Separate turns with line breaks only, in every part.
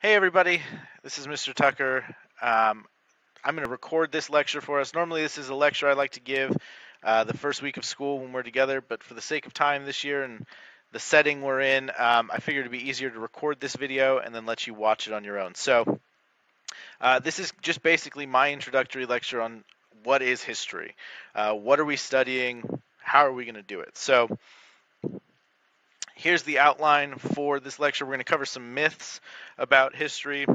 Hey everybody, this is Mr. Tucker. Um, I'm going to record this lecture for us. Normally this is a lecture I like to give uh, the first week of school when we're together, but for the sake of time this year and the setting we're in, um, I figured it'd be easier to record this video and then let you watch it on your own. So uh, this is just basically my introductory lecture on what is history, uh, what are we studying, how are we going to do it. So here's the outline for this lecture. We're going to cover some myths about history.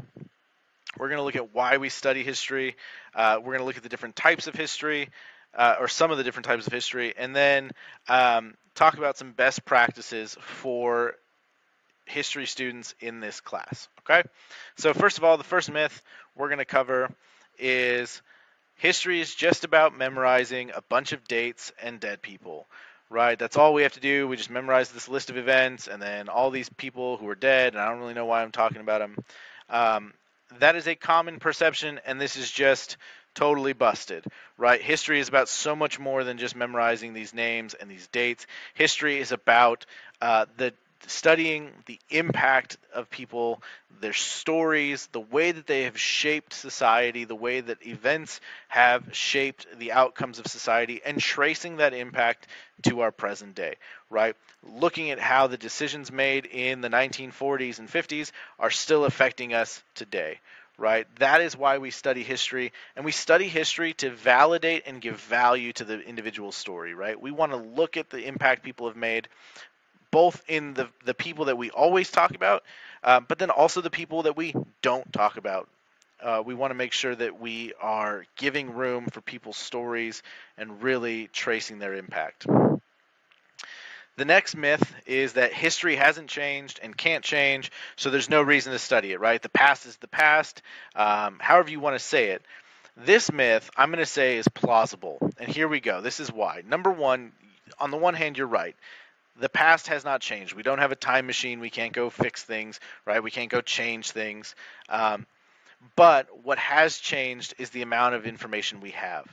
We're going to look at why we study history. Uh, we're going to look at the different types of history, uh, or some of the different types of history, and then um, talk about some best practices for history students in this class. Okay? So, first of all, the first myth we're going to cover is history is just about memorizing a bunch of dates and dead people right? That's all we have to do. We just memorize this list of events, and then all these people who are dead, and I don't really know why I'm talking about them. Um, that is a common perception, and this is just totally busted, right? History is about so much more than just memorizing these names and these dates. History is about uh, the studying the impact of people, their stories, the way that they have shaped society, the way that events have shaped the outcomes of society, and tracing that impact to our present day, right? Looking at how the decisions made in the 1940s and 50s are still affecting us today, right? That is why we study history, and we study history to validate and give value to the individual story, right? We want to look at the impact people have made, both in the the people that we always talk about, uh, but then also the people that we don't talk about. Uh, we want to make sure that we are giving room for people's stories and really tracing their impact. The next myth is that history hasn't changed and can't change, so there's no reason to study it, right? The past is the past, um, however you want to say it. This myth, I'm going to say, is plausible. And here we go. This is why. Number one, on the one hand, you're right the past has not changed. We don't have a time machine. We can't go fix things, right? We can't go change things. Um, but what has changed is the amount of information we have,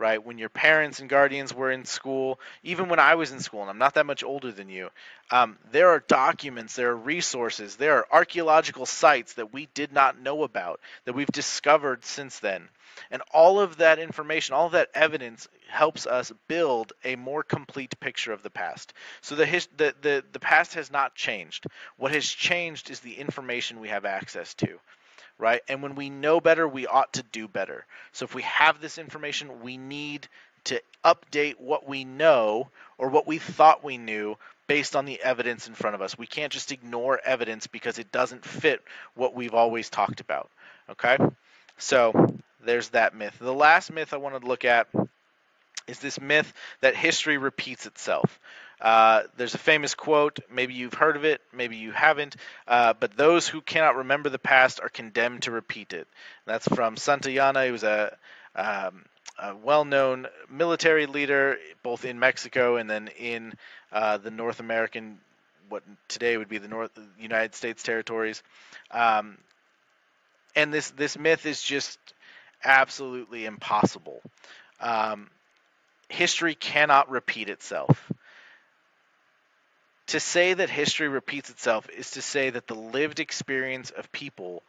right? When your parents and guardians were in school, even when I was in school, and I'm not that much older than you, um, there are documents, there are resources, there are archaeological sites that we did not know about that we've discovered since then. And all of that information, all of that evidence helps us build a more complete picture of the past. So the, his, the, the, the past has not changed. What has changed is the information we have access to. Right? And when we know better, we ought to do better. So if we have this information, we need to update what we know or what we thought we knew based on the evidence in front of us. We can't just ignore evidence because it doesn't fit what we've always talked about. Okay? So there's that myth. The last myth I want to look at is this myth that history repeats itself. Uh, there's a famous quote, maybe you've heard of it, maybe you haven't, uh, but those who cannot remember the past are condemned to repeat it. That's from Santayana, He was a, um, a well known military leader both in Mexico and then in uh, the North American, what today would be the North United States territories. Um, and this, this myth is just absolutely impossible. Um, history cannot repeat itself. To say that history repeats itself is to say that the lived experience of people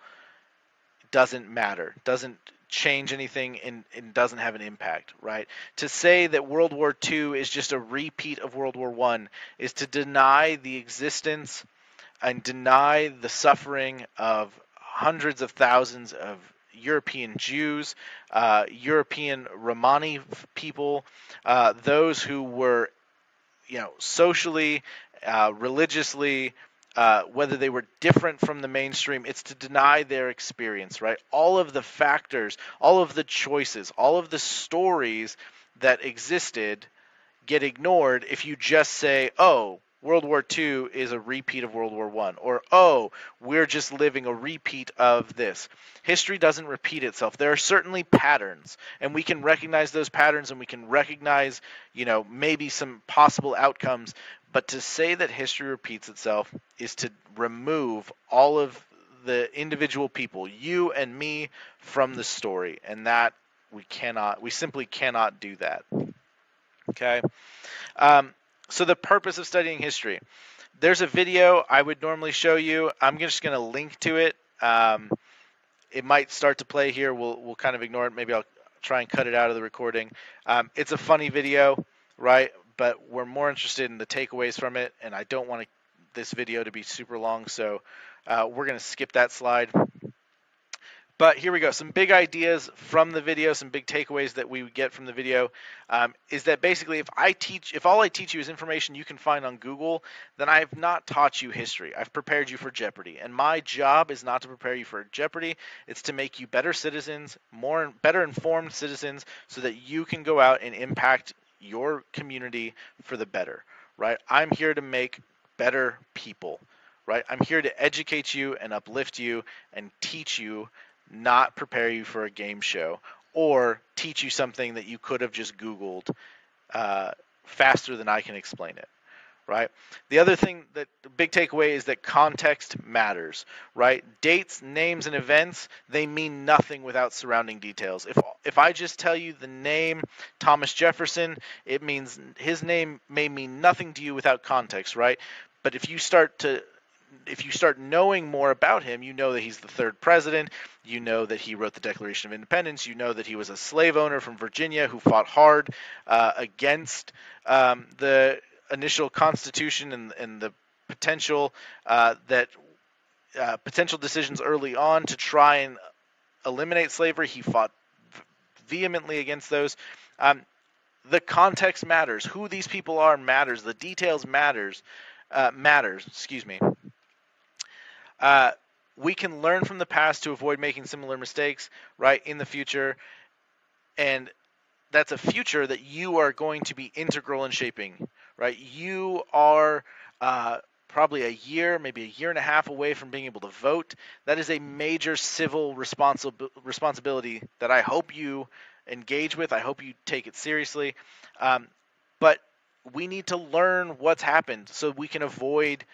doesn't matter, doesn't change anything, and, and doesn't have an impact, right? To say that World War II is just a repeat of World War I is to deny the existence and deny the suffering of hundreds of thousands of European Jews, uh, European Romani people, uh, those who were, you know, socially, uh, religiously, uh, whether they were different from the mainstream, it's to deny their experience, right? All of the factors, all of the choices, all of the stories that existed get ignored if you just say, oh, World War II is a repeat of World War One, or oh, we're just living a repeat of this. History doesn't repeat itself. There are certainly patterns, and we can recognize those patterns, and we can recognize, you know, maybe some possible outcomes. But to say that history repeats itself is to remove all of the individual people, you and me, from the story, and that we cannot, we simply cannot do that. Okay. Um, so the purpose of studying history. There's a video I would normally show you. I'm just going to link to it Um, it might start to play here. We'll we'll kind of ignore it. Maybe I'll try and cut it out of the recording. Um, it's a funny video, right? But we're more interested in the takeaways from it, and I don't want this video to be super long, so uh, we're going to skip that slide. But here we go. Some big ideas from the video, some big takeaways that we would get from the video um, is that basically, if I teach, if all I teach you is information you can find on Google, then I have not taught you history. I've prepared you for Jeopardy, and my job is not to prepare you for Jeopardy. It's to make you better citizens, more better informed citizens, so that you can go out and impact your community for the better. Right? I'm here to make better people. Right? I'm here to educate you and uplift you and teach you not prepare you for a game show or teach you something that you could have just Googled uh, faster than I can explain it. Right. The other thing that the big takeaway is that context matters. Right. Dates, names, and events they mean nothing without surrounding details. If if I just tell you the name Thomas Jefferson, it means his name may mean nothing to you without context. Right. But if you start to if you start knowing more about him, you know that he's the third president. You know that he wrote the Declaration of Independence. You know that he was a slave owner from Virginia who fought hard uh, against um, the initial Constitution and, and the potential uh, that uh, potential decisions early on to try and eliminate slavery. He fought vehemently against those. Um, the context matters. Who these people are matters. The details matters. Uh, matters. Excuse me. Uh, we can learn from the past to avoid making similar mistakes, right, in the future. And that's a future that you are going to be integral in shaping, right? You are uh, probably a year, maybe a year and a half away from being able to vote. That is a major civil responsi- responsibility that I hope you engage with. I hope you take it seriously. Um, but we need to learn what's happened so we can avoid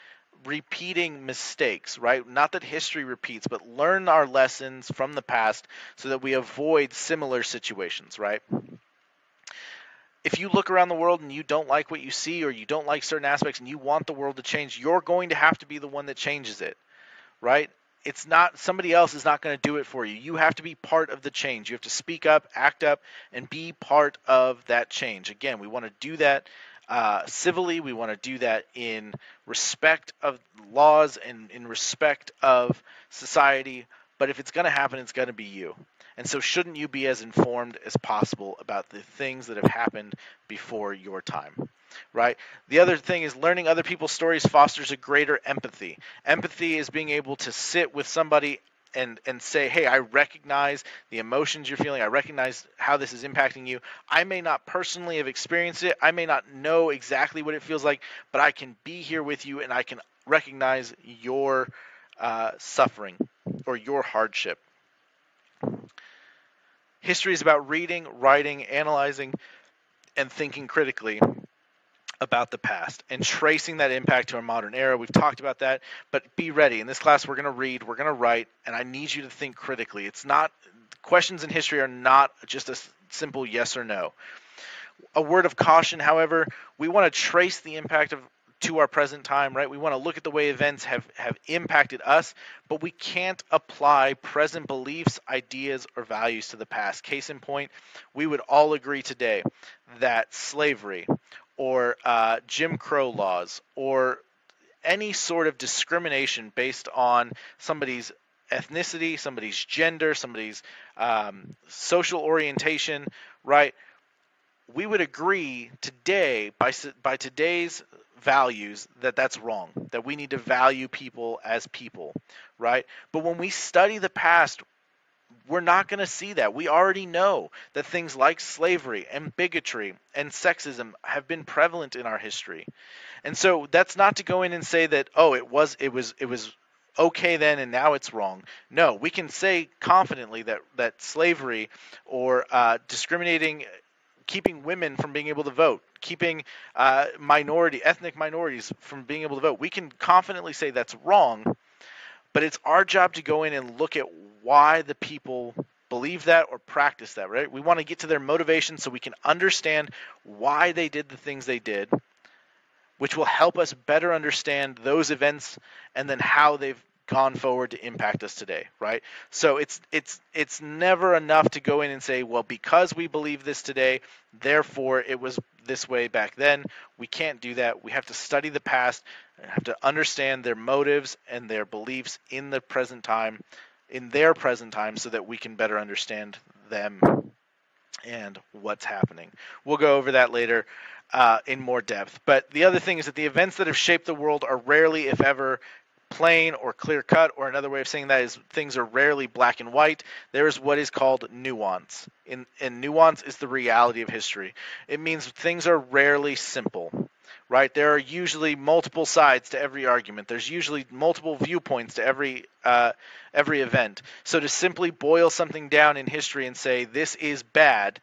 repeating mistakes, right? Not that history repeats, but learn our lessons from the past so that we avoid similar situations, right? If you look around the world and you don't like what you see or you don't like certain aspects and you want the world to change, you're going to have to be the one that changes it, right? It's not somebody else is not going to do it for you. You have to be part of the change. You have to speak up, act up, and be part of that change. Again, we want to do that uh, civilly. We want to do that in respect of laws and in respect of society. But if it's going to happen, it's going to be you. And so, shouldn't you be as informed as possible about the things that have happened before your time? Right? The other thing is learning other people's stories fosters a greater empathy. Empathy is being able to sit with somebody and and say, hey, I recognize the emotions you're feeling. I recognize how this is impacting you. I may not personally have experienced it. I may not know exactly what it feels like, but I can be here with you and I can recognize your uh, suffering or your hardship. History is about reading, writing, analyzing, and thinking critically about the past and tracing that impact to our modern era. We've talked about that, but be ready. In this class, we're going to read, we're going to write, and I need you to think critically. It's not, questions in history are not just a simple yes or no. A word of caution, however, we want to trace the impact of to our present time, right? We want to look at the way events have, have impacted us, but we can't apply present beliefs, ideas, or values to the past. Case in point, we would all agree today that slavery or uh, Jim Crow laws or any sort of discrimination based on somebody's ethnicity, somebody's gender, somebody's um, social orientation, right? We would agree today, by, by today's values, that that's wrong, that we need to value people as people, right? But when we study the past, we're not going to see that. We already know that things like slavery and bigotry and sexism have been prevalent in our history. And so that's not to go in and say that oh it was it was it was okay then and now it's wrong. No, we can say confidently that that slavery or uh, discriminating keeping women from being able to vote, keeping uh, minority ethnic minorities from being able to vote. We can confidently say that's wrong, but it's our job to go in and look at why the people believe that or practice that, right? We want to get to their motivation so we can understand why they did the things they did, which will help us better understand those events and then how they've gone forward to impact us today, right? So it's it's it's never enough to go in and say, well, because we believe this today, therefore it was this way back then. We can't do that. We have to study the past, and have to understand their motives and their beliefs in the present time, in their present time, so that we can better understand them and what's happening. We'll go over that later uh, in more depth. But the other thing is that the events that have shaped the world are rarely, if ever, plain or clear cut, or another way of saying that is things are rarely black and white. There is what is called nuance. In, and nuance is the reality of history. It means things are rarely simple, right? There are usually multiple sides to every argument. There's usually multiple viewpoints to every uh, every event. So to simply boil something down in history and say this is bad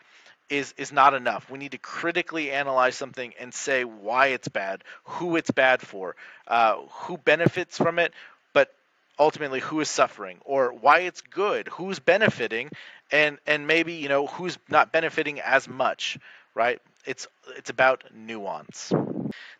is is not enough. We need to critically analyze something and say why it's bad, who it's bad for, uh, who benefits from it, but ultimately who is suffering, or why it's good, who's benefiting, and and maybe you know who's not benefiting as much, right? It's it's about nuance.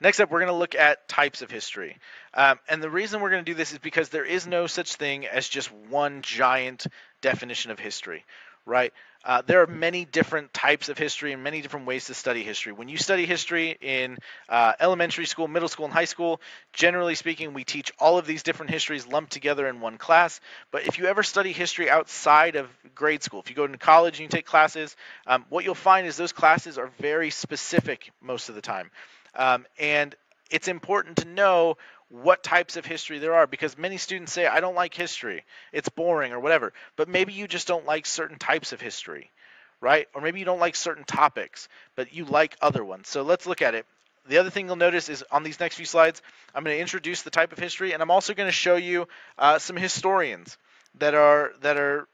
Next up, we're going to look at types of history. Um, and the reason we're going to do this is because there is no such thing as just one giant definition of history, right? Uh, there are many different types of history and many different ways to study history. When you study history in uh, elementary school, middle school, and high school, generally speaking, we teach all of these different histories lumped together in one class. But if you ever study history outside of grade school, if you go to college and you take classes, um, what you'll find is those classes are very specific most of the time. Um, and it's important to know what types of history there are because many students say I don't like history. It's boring or whatever. But maybe you just don't like certain types of history, right? Or maybe you don't like certain topics, but you like other ones. So let's look at it. The other thing you'll notice is on these next few slides, I'm going to introduce the type of history, and I'm also going to show you uh, some historians that are that are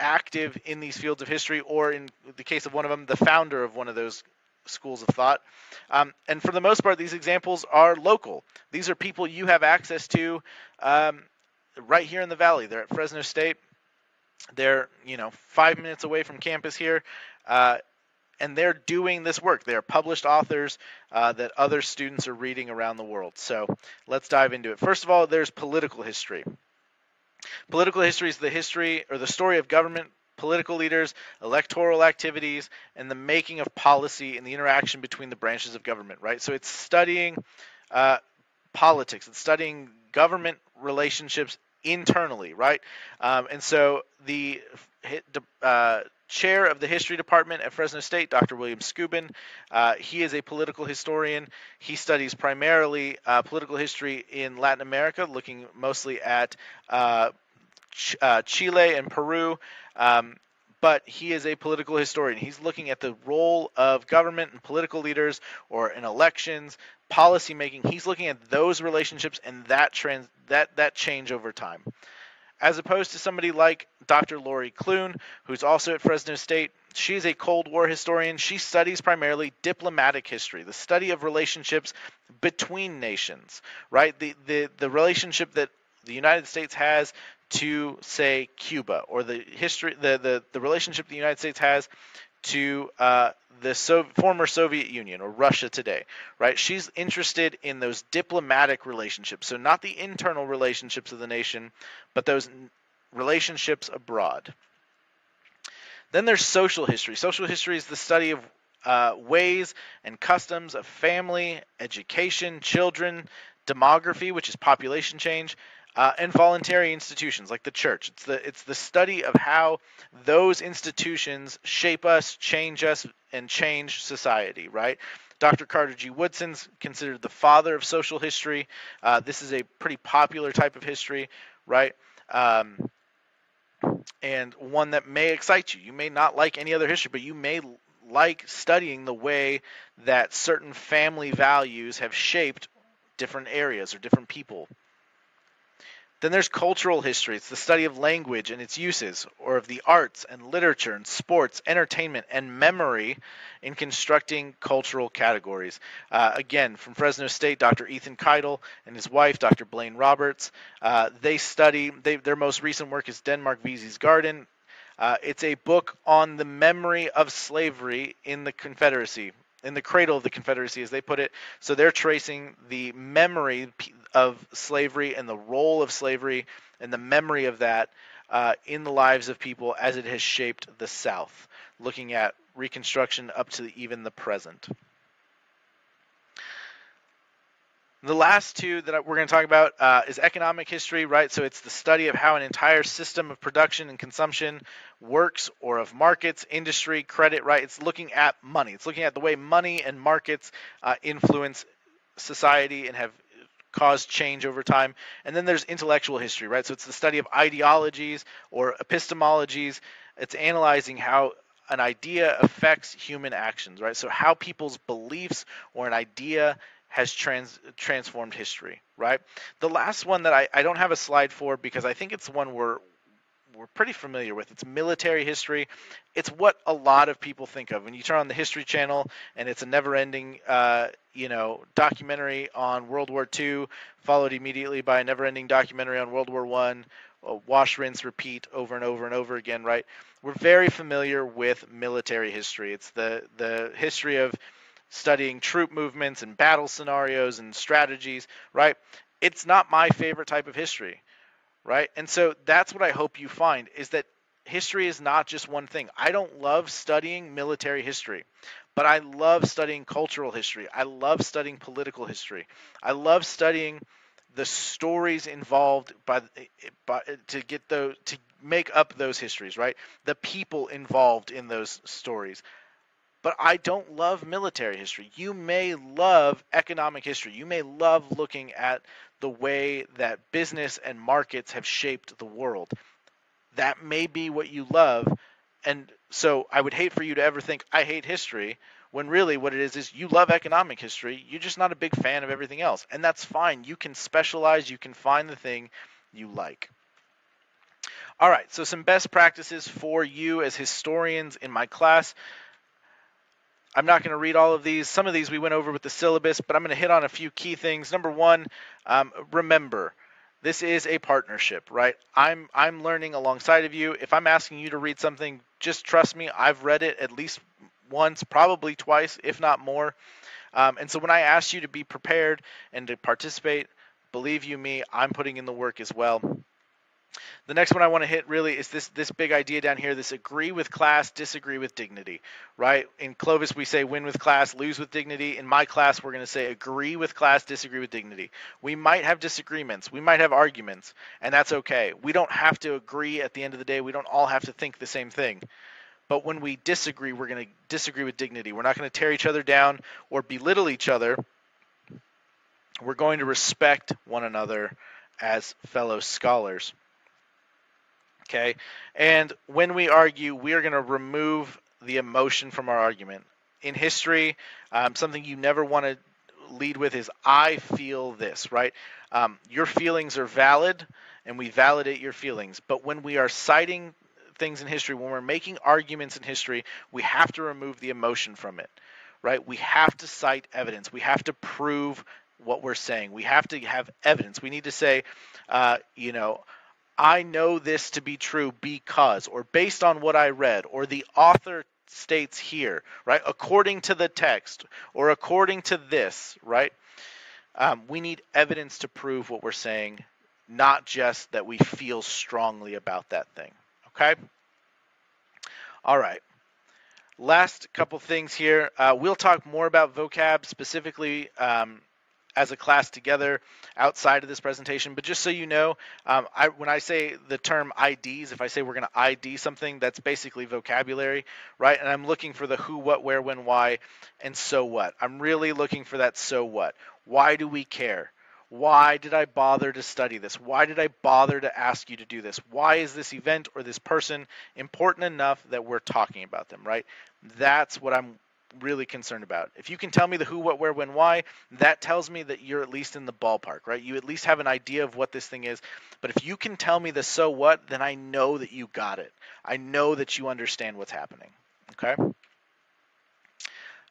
active in these fields of history, or in the case of one of them, the founder of one of those schools of thought. Um, and for the most part, these examples are local. These are people you have access to um, right here in the valley. They're at Fresno State. They're you know five minutes away from campus here. Uh, and they're doing this work. They're published authors uh, that other students are reading around the world. So let's dive into it. First of all, there's political history. Political history is the history or the story of government, political leaders, electoral activities, and the making of policy and the interaction between the branches of government, right? So it's studying uh, politics, it's studying government relationships internally, right? Um, and so the uh, chair of the history department at Fresno State, Dr. William Skuban, uh, he is a political historian. He studies primarily uh, political history in Latin America, looking mostly at uh, Ch- uh, Chile and Peru. Um, but he is a political historian. He's looking at the role of government and political leaders or in elections, policy making. He's looking at those relationships and that trans that that change over time. As opposed to somebody like Dr. Lori Clune, who's also at Fresno State, she's a Cold War historian. She studies primarily diplomatic history, the study of relationships between nations, right? The the the relationship that the United States has to say Cuba or the history the the, the relationship the United States has to uh, the so- former Soviet Union or Russia today, right? She's interested in those diplomatic relationships, so not the internal relationships of the nation, but those relationships abroad. Then there's social history. Social history is the study of uh, ways and customs of family, education, children, demography, which is population change, uh, and voluntary institutions like the church. It's the it's the study of how those institutions shape us, change us, and change society. Right. Dr. Carter G. Woodson's considered the father of social history. Uh, this is a pretty popular type of history, right? Um, and one that may excite you. You may not like any other history, but you may like studying the way that certain family values have shaped different areas or different people. Then there's cultural history. It's the study of language and its uses, or of the arts and literature and sports, entertainment, and memory in constructing cultural categories. Uh, again, from Fresno State, Dr. Ethan Kytle and his wife, Dr. Blain Roberts, uh, they study, they, their most recent work is Denmark Vesey's Garden. Uh, it's a book on the memory of slavery in the Confederacy, in the cradle of the Confederacy, as they put it. So they're tracing the memory of slavery and the role of slavery and the memory of that uh, in the lives of people as it has shaped the South, looking at Reconstruction up to even the present. The last two that we're going to talk about uh, is economic history, right? So it's the study of how an entire system of production and consumption works, or of markets, industry, credit, right? It's looking at money. It's looking at the way money and markets uh, influence society and have caused change over time. And then there's intellectual history, right? So it's the study of ideologies or epistemologies. It's analyzing how an idea affects human actions, right? So how people's beliefs or an idea has trans, transformed history, right? The last one that I, I don't have a slide for because I think it's one we're we're pretty familiar with. It's military history. It's what a lot of people think of when you turn on the History Channel, and it's a never-ending, uh, you know, documentary on World War II, followed immediately by a never-ending documentary on World War One. Wash, rinse, repeat over and over and over again, right? We're very familiar with military history. It's the the history of studying troop movements and battle scenarios and strategies, right? It's not my favorite type of history, right? And so that's what I hope you find is that history is not just one thing. I don't love studying military history, but I love studying cultural history. I love studying political history. I love studying the stories involved by, by to get those to make up those histories, right? The people involved in those stories but I don't love military history. You may love economic history. You may love looking at the way that business and markets have shaped the world. That may be what you love. And so I would hate for you to ever think, I hate history, when really what it is is you love economic history. You're just not a big fan of everything else. And that's fine. You can specialize, you can find the thing you like. All right, so some best practices for you as historians in my class. I'm not going to read all of these. Some of these we went over with the syllabus, but I'm going to hit on a few key things. Number one, um, remember, this is a partnership, right? I'm I'm learning alongside of you. If I'm asking you to read something, just trust me. I've read it at least once, probably twice, if not more. Um, and so when I ask you to be prepared and to participate, believe you me, I'm putting in the work as well. The next one I want to hit really is this this big idea down here. This agree with class, disagree with dignity, right? In Clovis we say win with class, lose with dignity. In my class we're going to say agree with class, disagree with dignity. We might have disagreements, we might have arguments, and that's okay. We don't have to agree at the end of the day. We don't all have to think the same thing. But when we disagree, we're going to disagree with dignity. We're not going to tear each other down or belittle each other. We're going to respect one another as fellow scholars. Okay. And when we argue, we are going to remove the emotion from our argument. In history, um, something you never want to lead with is I feel this, right? Um, your feelings are valid, and we validate your feelings. But when we are citing things in history, when we're making arguments in history, we have to remove the emotion from it, right? We have to cite evidence. We have to prove what we're saying. We have to have evidence. We need to say, uh, you know, I know this to be true because, or based on what I read, or the author states here, right? According to the text, or according to this, right? Um, we need evidence to prove what we're saying, not just that we feel strongly about that thing, okay? All right. Last couple things here. Uh, we'll talk more about vocab specifically um, as a class together outside of this presentation. But just so you know, um, I, when I say the term IDs, if I say we're going to ID something, that's basically vocabulary, right? And I'm looking for the who, what, where, when, why, and so what. I'm really looking for that so what. Why do we care? Why did I bother to study this? Why did I bother to ask you to do this? Why is this event or this person important enough that we're talking about them, right? That's what I'm really concerned about. If you can tell me the who, what, where, when, why, that tells me that you're at least in the ballpark, right? You at least have an idea of what this thing is. But if you can tell me the so what, then I know that you got it. I know that you understand what's happening. Okay?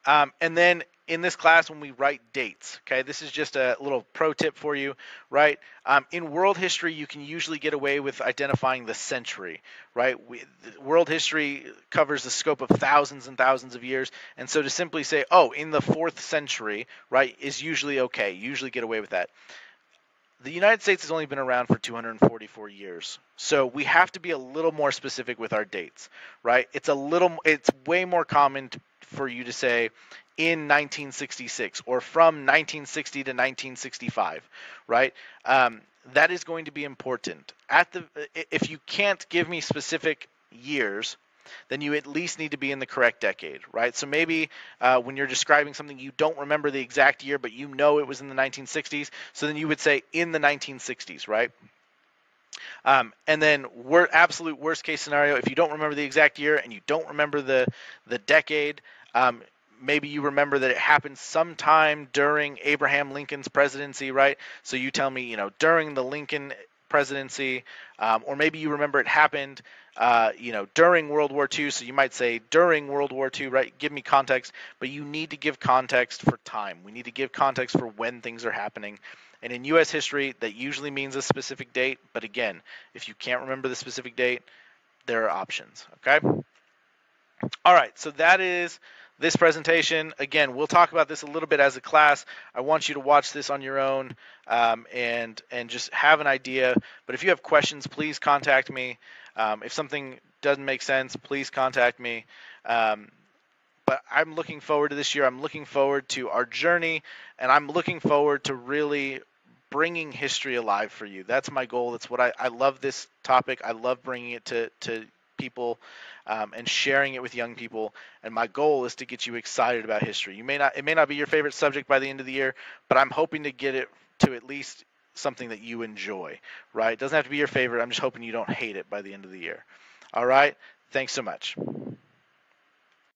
Um, and then in this class when we write dates. Okay, this is just a little pro tip for you, right? Um, in world history, you can usually get away with identifying the century, right? We, world history covers the scope of thousands and thousands of years, and so to simply say, oh, in the fourth century, right, is usually okay. You usually get away with that. the United States has only been around for 244 years. So we have to be a little more specific with our dates, right? It's a little it's way more common to, for you to say in 1966 or from 1960 to 1965, right? Um, that is going to be important. At the if you can't give me specific years, then you at least need to be in the correct decade, right? So maybe uh, when you're describing something, you don't remember the exact year, but you know it was in the 1960s. So then you would say in the 1960s, right? Um, and then we're absolute worst case scenario, if you don't remember the exact year and you don't remember the the decade, um, maybe you remember that it happened sometime during Abraham Lincoln's presidency, right? So you tell me, you know, during the Lincoln presidency, um, or maybe you remember it happened, uh, you know, during World War II. So you might say during World War II, right? Give me context, but you need to give context for time. We need to give context for when things are happening. And in U.S. history, that usually means a specific date. But again, if you can't remember the specific date, there are options. Okay. All right. So that is this presentation. Again, we'll talk about this a little bit as a class. I want you to watch this on your own um, and and just have an idea. But if you have questions, please contact me. Um, if something doesn't make sense, please contact me. Um, but I'm looking forward to this year. I'm looking forward to our journey, and I'm looking forward to really bringing history alive for you. That's my goal. That's what I, I love this topic. I love bringing it to, to people um, and sharing it with young people. And my goal is to get you excited about history. You may not, it may not be your favorite subject by the end of the year, but I'm hoping to get it to at least something that you enjoy, right? It doesn't have to be your favorite. I'm just hoping you don't hate it by the end of the year. All right. Thanks so much.